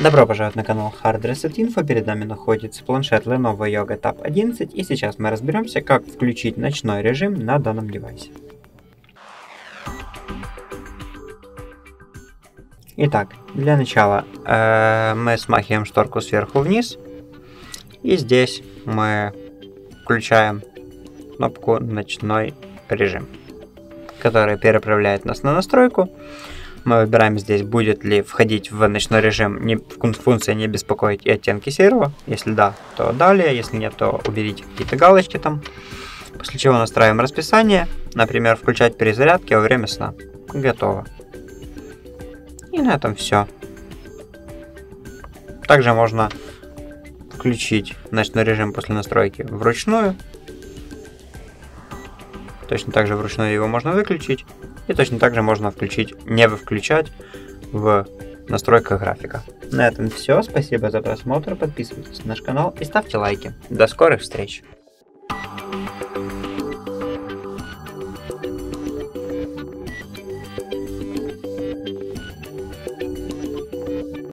Добро пожаловать на канал Hard Reset Info. Перед нами находится планшет Lenovo Yoga Tab 11 и сейчас мы разберемся, как включить ночной режим на данном девайсе. Итак, для начала э, мы смахиваем шторку сверху вниз и здесь мы включаем кнопку ночной режим, которая переправляет нас на настройку мы выбираем здесь, будет ли входить в ночной режим не, функция не беспокоить и оттенки серого. Если да, то далее, если нет, то уберите какие-то галочки там. После чего настраиваем расписание, например, включать перезарядки во время сна. Готово. И на этом все. Также можно включить ночной режим после настройки вручную. Точно так же вручную его можно выключить. И точно так же можно включить, не включать в настройках графика. На этом все. Спасибо за просмотр. Подписывайтесь на наш канал и ставьте лайки. До скорых встреч! thank you